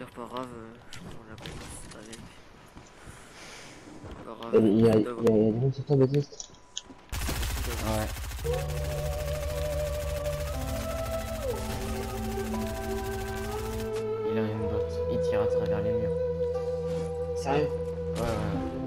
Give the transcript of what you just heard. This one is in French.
pire, pas grave, euh, je la police avec. Pas grave. Euh, il y a, il y a, il y a, il des gens sur toi, Baptiste Ouais. Il a une botte. Il tire à travers les murs. Sérieux? Ouais, ouais.